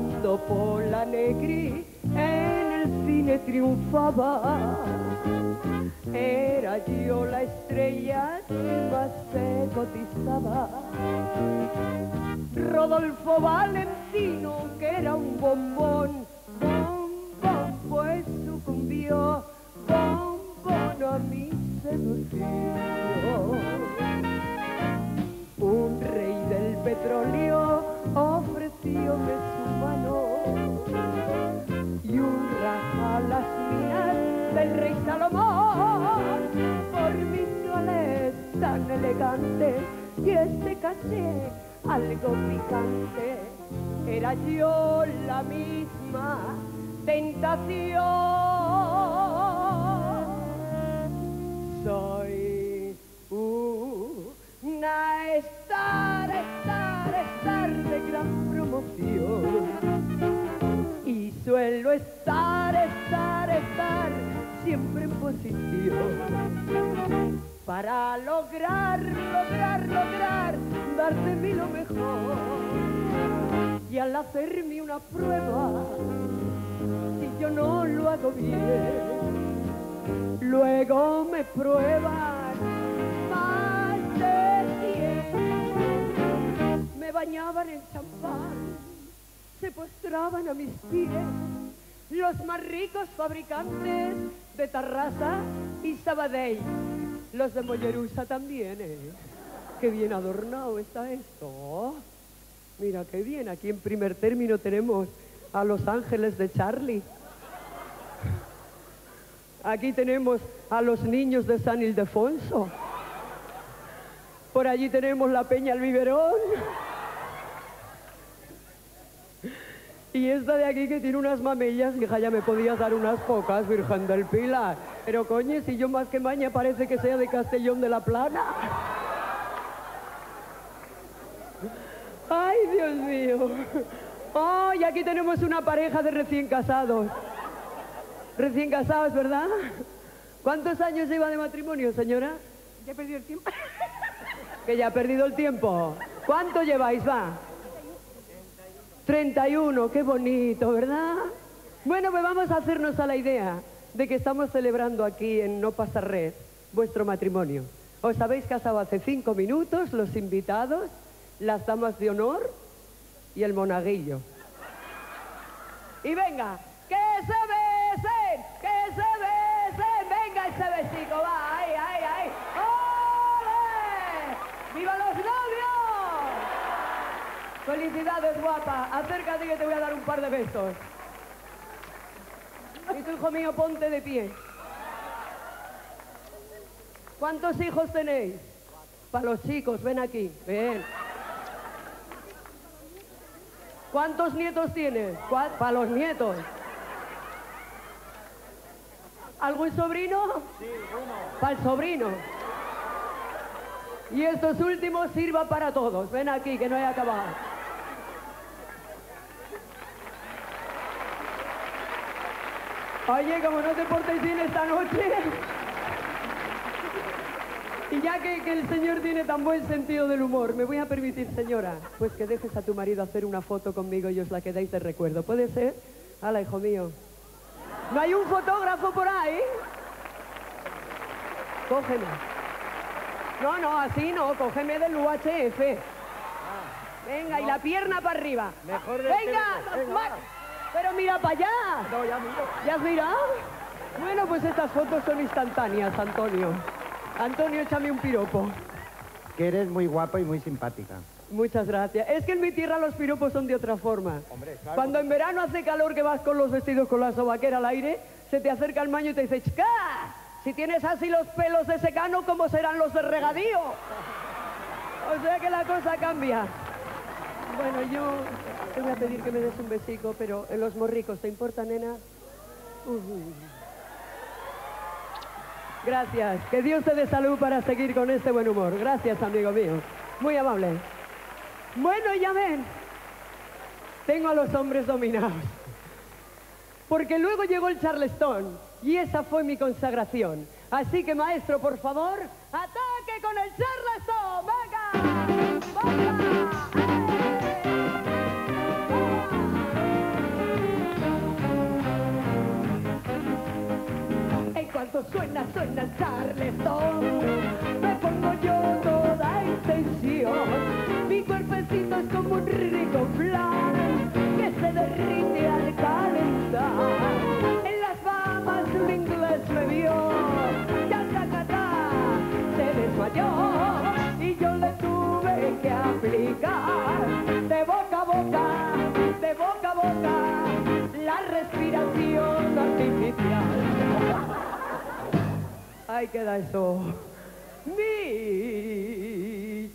cuando por la negri en el cine triunfaba. Era yo la estrella que más se cotizaba. Rodolfo Valentino, que era un bombón, bombón pues sucumbió, bombón a mi seducción. Un rey del petróleo rey Salomón por mi toilette tan elegante y ese caché algo picante. Era yo la misma tentación. Soy una estar, estar, estar de gran promoción. Y suelo estar siempre en posición para lograr, lograr, lograr darte mí lo mejor. Y al hacerme una prueba si yo no lo hago bien luego me prueban más de cien. Me bañaban en champán se postraban a mis pies los más ricos fabricantes de Tarrasa y Sabadell. Los de Mollerusa también, ¿eh? Qué bien adornado está esto. Mira, qué bien. Aquí en primer término tenemos a Los Ángeles de Charlie. Aquí tenemos a los niños de San Ildefonso. Por allí tenemos la Peña El Biberón. Y esta de aquí que tiene unas mamellas, hija, ya me podías dar unas pocas, Virgen del Pilar. Pero coño, si yo más que maña parece que sea de Castellón de la Plana. Ay, Dios mío. Oh, y aquí tenemos una pareja de recién casados. Recién casados, ¿verdad? ¿Cuántos años lleva de matrimonio, señora? Ya he perdido el tiempo. Que ya ha perdido el tiempo. ¿Cuánto lleváis, va? 31, qué bonito, ¿verdad? Bueno, pues vamos a hacernos a la idea de que estamos celebrando aquí en No Pasa Red vuestro matrimonio. Os habéis casado hace cinco minutos, los invitados, las damas de honor y el monaguillo. Y venga, que se besen, que se besen, venga ese besico, va, ahí, ahí, ahí. ¡Ole! ¡Viva los novios! Felicidades, guapa. Acércate que te voy a dar un par de besos. Y tu hijo mío, ponte de pie. ¿Cuántos hijos tenéis? Para los chicos, ven aquí, ven. ¿Cuántos nietos tienes? Para los nietos. ¿Algún sobrino? Sí, uno. Para el sobrino. Y estos últimos sirva para todos. Ven aquí, que no he acabado. Oye, como no te portes bien esta noche. Y ya que, que, el señor tiene tan buen sentido del humor, me voy a permitir, señora, pues que dejes a tu marido hacer una foto conmigo y os la quedáis de recuerdo. ¿Puede ser? Hala, hijo mío. ¿No hay un fotógrafo por ahí? Cógeme. No, no, así no, cógeme del UHF. Venga, y la pierna para arriba. Mejor de Venga, Venga, ma- pero mira para allá. No, ya miro. ¿Ya has mirado? Bueno, pues estas fotos son instantáneas, Antonio. Antonio, échame un piropo. Que eres muy guapa y muy simpática. Muchas gracias. Es que en mi tierra los piropos son de otra forma. Hombre, claro. Cuando en verano hace calor que vas con los vestidos con la sobaquera al aire, se te acerca el maño y te dice, ¡Chica! Si tienes así los pelos de secano, ¿cómo serán los de regadío? O sea que la cosa cambia. Bueno, yo te voy a pedir que me des un besico, pero en los morricos, ¿te importa, nena? Gracias. Que Dios te dé salud para seguir con este buen humor. Gracias, amigo mío. Muy amable. Bueno, ya ven. Tengo a los hombres dominados. Porque luego llegó el Charleston y esa fue mi consagración. Así que, maestro, por favor, ataque con el Charleston. Suena, suena el charleston, me pongo yo toda intención. Mi cuerpecito es como un rico flan que se derrite al calentar. En las famas un inglés me vio, ya se desmayó y yo le tuve que aplicar de boca a boca, de boca a boca, la respiración artificial. Ahí queda eso. Mi